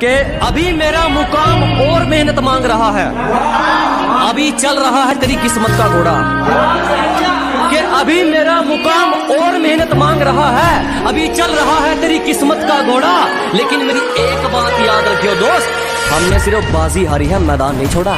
कि अभी मेरा मुकाम और मेहनत मांग रहा है। अभी चल रहा है तेरी किस्मत का घोड़ा। कि अभी मेरा मुकाम और मेहनत मांग रहा है, अभी चल रहा है तेरी किस्मत का घोड़ा। लेकिन मेरी एक बात याद रखियो दोस्त, हमने सिर्फ़ बाजी हारी है, मैदान नहीं छोड़ा।